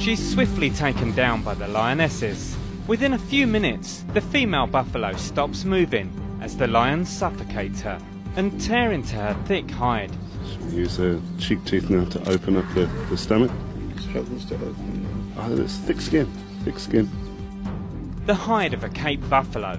She's swiftly taken down by the lionesses. Within a few minutes, the female buffalo stops moving as the lions suffocate her and tear into her thick hide. Use her cheek teeth now to open up the, the stomach. Struggles to open. Oh, it's thick skin, thick skin. The hide of a Cape buffalo